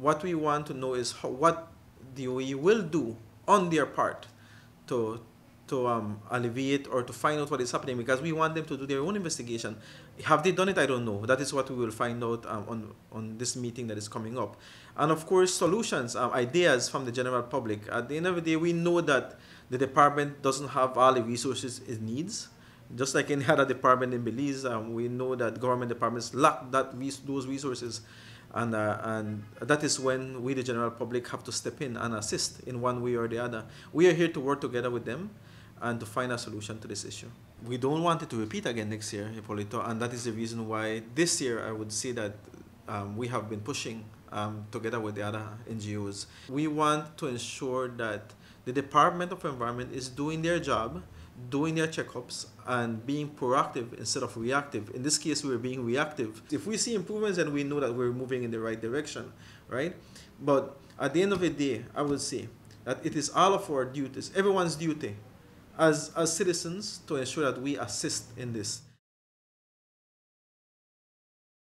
what we want to know is how, what DOE will do on their part to to um, alleviate or to find out what is happening because we want them to do their own investigation. Have they done it? I don't know. That is what we will find out um, on on this meeting that is coming up, and of course solutions, um, ideas from the general public. At the end of the day, we know that the department doesn't have all the resources it needs. Just like any other department in Belize, um, we know that government departments lack that those resources and uh, and that is when we the general public have to step in and assist in one way or the other. We are here to work together with them and to find a solution to this issue. We don't want it to repeat again next year Hipolito, and that is the reason why this year i would say that um, we have been pushing um, together with the other ngos we want to ensure that the department of environment is doing their job doing their checkups and being proactive instead of reactive. In this case, we are being reactive. If we see improvements, then we know that we're moving in the right direction, right? But at the end of the day, I would say that it is all of our duties, everyone's duty, as, as citizens, to ensure that we assist in this.